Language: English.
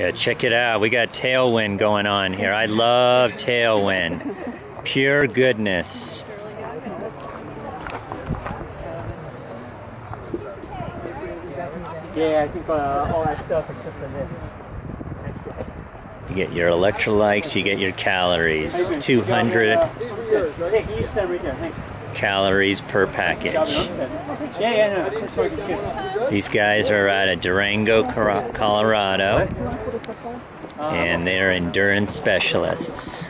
Yeah, check it out. We got Tailwind going on here. I love tailwind. Pure goodness. Yeah, I think uh, all that stuff is just in this. You get your electrolytes, you get your calories. 200 Calories per package. These guys are out of Durango, Colorado, and they're endurance specialists.